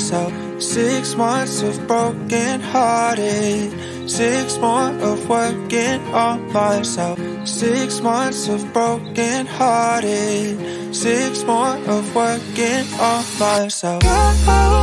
myself. Six months of broken hearted. Six more of working on myself. Six months of broken hearted. Six more of working on myself.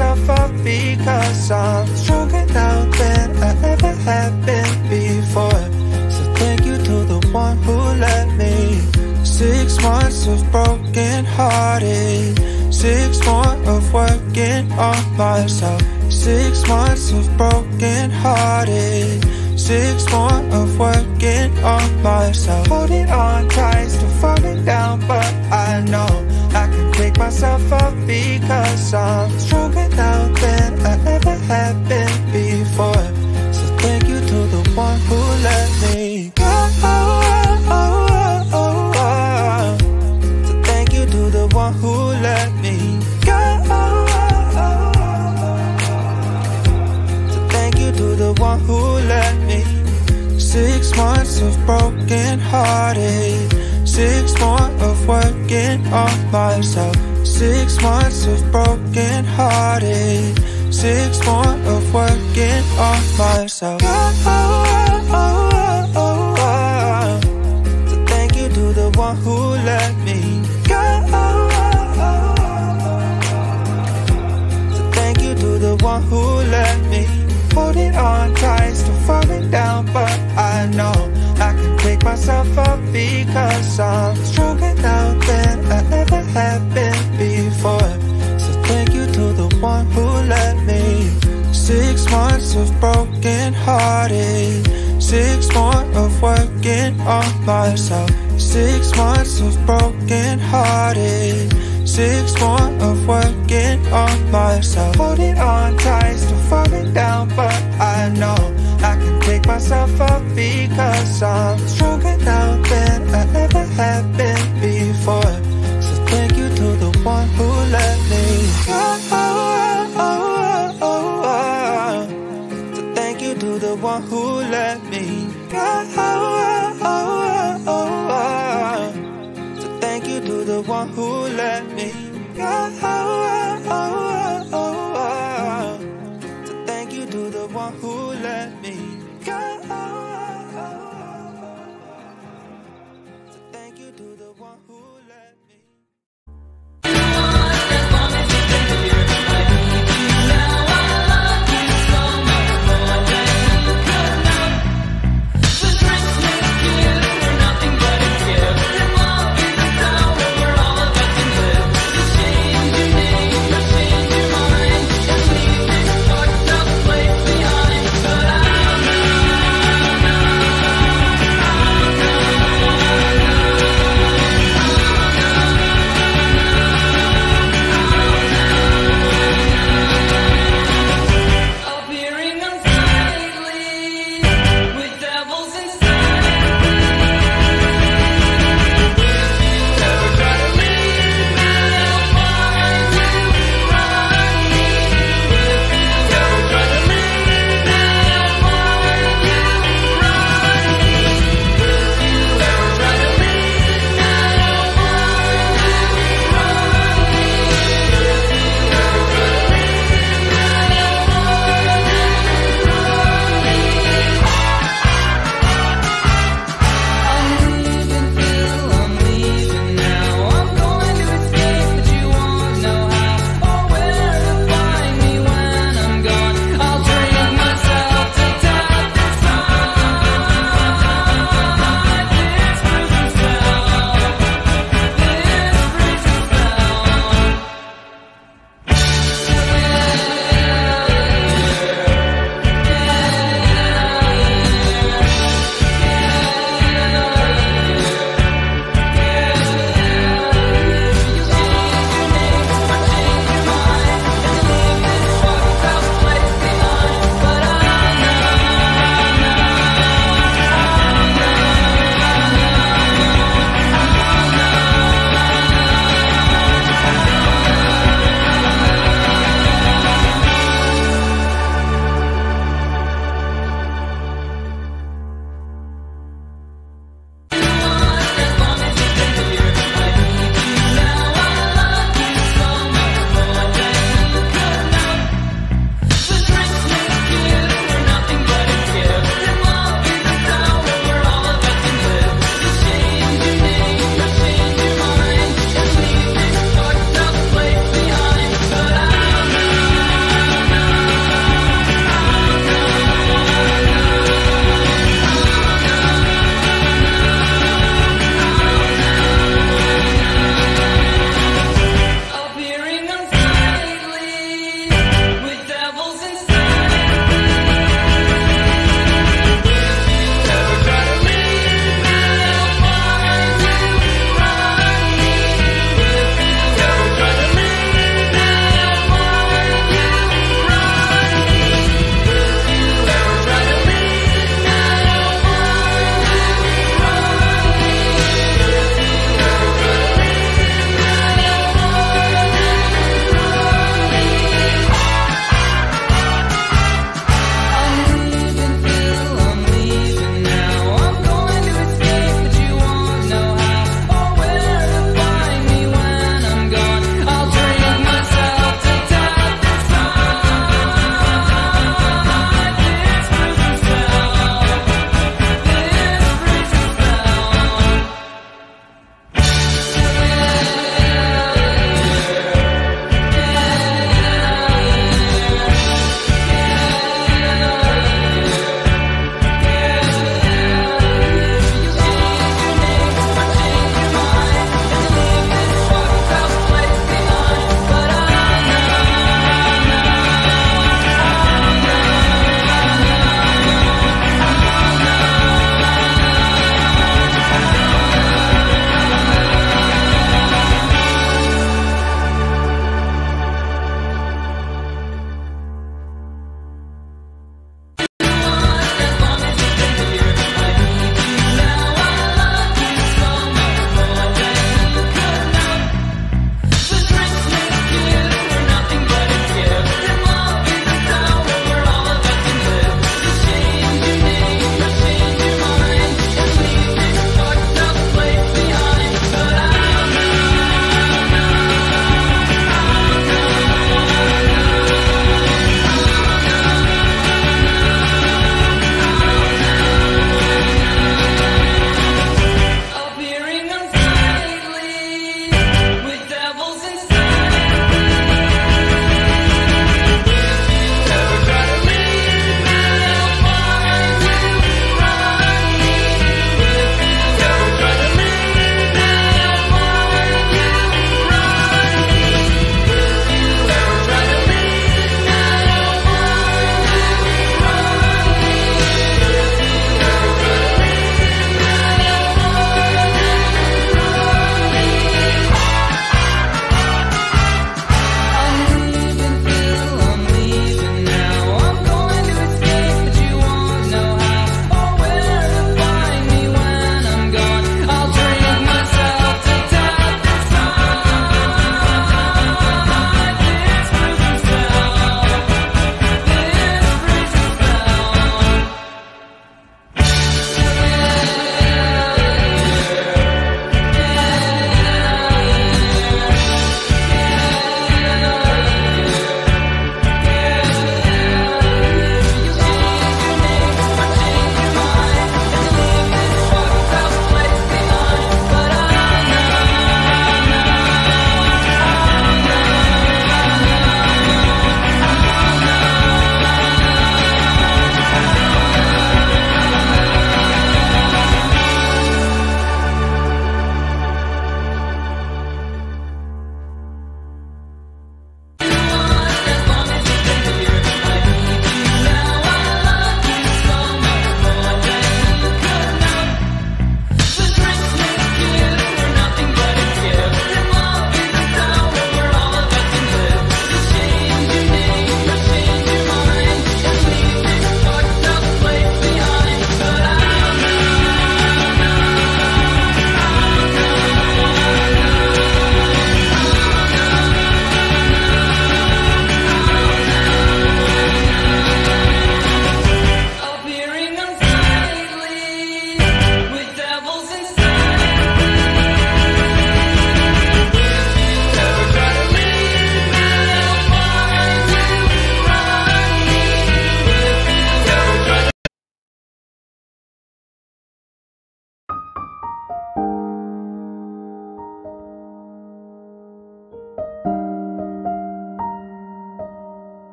Up because I'm stronger now than I ever have been before. So thank you to the one who let me. Six months of broken hearted. Six more of working on myself. Six months of broken hearted. Six more of working on myself. Holding on tight, still falling down, but I know myself up because I'm stronger now than I ever have been before. So thank you to the one who let me go. So thank you to the one who let me go. So thank you to the one who let me. Six months of broken hearted. Six more of working on myself. Six months of broken hearted. Six more of working on myself. Oh, oh, oh, oh, oh. So thank you to the one who let me go. So thank you to the one who let me holding on tight, still falling down, but I know I can pick myself up because I'm stronger now than I ever have been before. Months of broken hearted. Six more of working on myself. Six months of broken hearted. Six more of working on myself. Holding on tight, still falling down, but I know I can pick myself up because I'm stronger now than I ever have been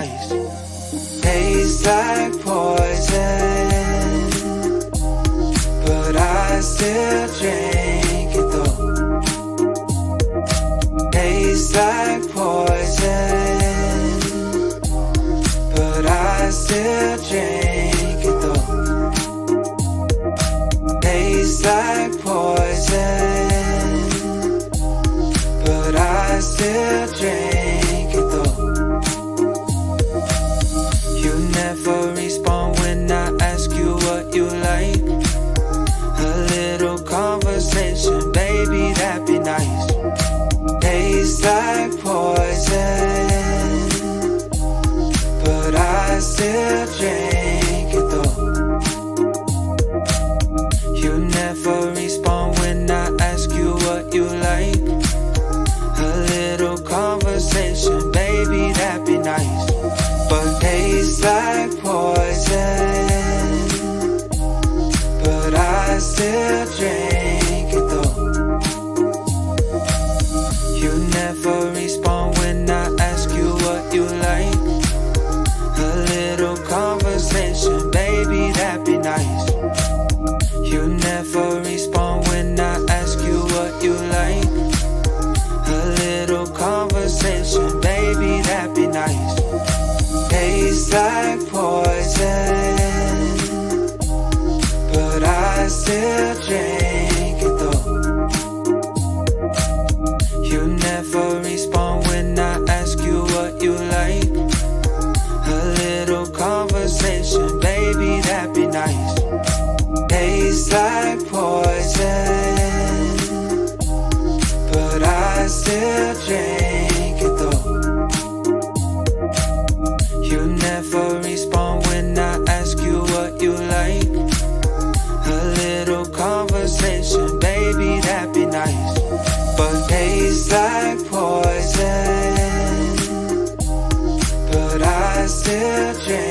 nice. Tastes like poison, but I still drink it though. Tastes like but tastes like poison. But I still drink.